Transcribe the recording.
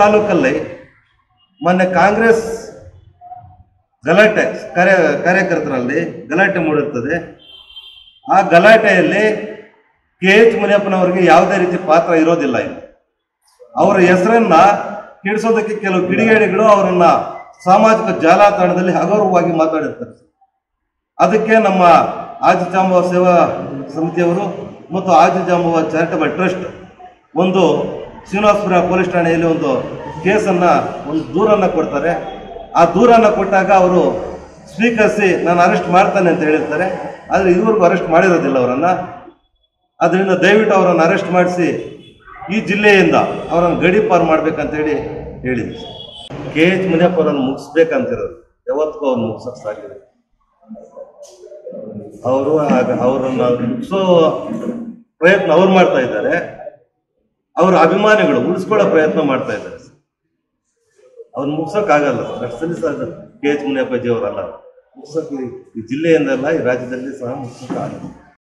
ತಾಲೂಕಲ್ಲಿ ಮೊನ್ನೆ ಕಾಂಗ್ರೆಸ್ ಗಲಾಟೆ ಕಾರ್ಯ ಕಾರ್ಯಕರ್ತರಲ್ಲಿ ಗಲಾಟೆ ಮೂಡಿರ್ತದೆ. ಆ ಗಲಾಟೆಯಲ್ಲಿ ಕೆ ಎಚ್ ಮುನಿಯಪ್ಪನವರಿಗೆ ಯಾವುದೇ ರೀತಿ ಪಾತ್ರ ಇರೋದಿಲ್ಲ ಇಲ್ಲಿ. ಅವರ ಹೆಸರನ್ನ ಕೆಡಿಸೋದಕ್ಕೆ ಕೆಲವು ಕಿಡಿಗೇಡಿಗಳು ಅವರನ್ನ ಸಾಮಾಜಿಕ ಜಾಲತಾಣದಲ್ಲಿ ಹಗರವಾಗಿ ಮಾತಾಡಿರ್ತಾರೆ. ಅದಕ್ಕೆ ನಮ್ಮ ಆದಿಜಾಂಬವ ಸೇವಾ ಸಮಿತಿಯವರು ಮತ್ತು ಆದಿಜಾಂಬವ ಚಾರಿಟಬಲ್ ಟ್ರಸ್ಟ್ ಒಂದು ಶ್ರೀನಿವಾಸಪುರ ಪೊಲೀಸ್ ಠಾಣೆಯಲ್ಲಿ ಒಂದು ಕೇಸನ್ನು, ಒಂದು ದೂರನ್ನು ಕೊಡ್ತಾರೆ. ಆ ದೂರನ್ನು ಕೊಟ್ಟಾಗ ಅವರು ಸ್ವೀಕರಿಸಿ ನಾನು ಅರೆಸ್ಟ್ ಮಾಡ್ತಾನೆ ಅಂತ ಹೇಳಿರ್ತಾರೆ. ಆದರೆ ಇದುವರೆಗೂ ಅರೆಸ್ಟ್ ಮಾಡಿರೋದಿಲ್ಲ ಅವರನ್ನು. ಅದರಿಂದ ದಯವಿಟ್ಟು ಅವರನ್ನು ಅರೆಸ್ಟ್ ಮಾಡಿಸಿ ಈ ಜಿಲ್ಲೆಯಿಂದ ಅವರನ್ನು ಗಡಿ ಪಾರು ಮಾಡ್ಬೇಕಂತೇಳಿ ಹೇಳಿದ್ವಿ. ಕೆ ಎಚ್ ಮುನಿಯಪ್ಪ ಅವರನ್ನು ಮುಗಿಸ್ಬೇಕಂತಿರೋದು. ಯಾವತ್ತಿಗೂ ಅವ್ರು ಮುಗಿಸೋಕೆ ಸಾಧ್ಯ ಅವರು ಅವರನ್ನು ಮುಗಿಸೋ ಪ್ರಯತ್ನ ಅವ್ರು ಮಾಡ್ತಾ ಇದ್ದಾರೆ. ಅವರ ಅಭಿಮಾನಿಗಳು ಉಳಿಸ್ಕೊಳ್ಳೋ ಪ್ರಯತ್ನ ಮಾಡ್ತಾ ಇದ್ದಾರೆ. ಅವ್ರು ಮುಗ್ಸೋಕ್ಕಾಗಲ್ಲ ಆಗಲ್ಲ. ಸಹ ಕೆ ಎಚ್ ಮುನಿಯಪ್ಪಾಜಿ ಅವರಲ್ಲ. ಮುಗ್ಸೋಕೆ ಈ ಜಿಲ್ಲೆಯಿಂದಲ್ಲ ಈ ರಾಜ್ಯದಲ್ಲಿ ಸಹ ಮುಗ್ಸೋಕ್ಕಾಗಲ್ಲ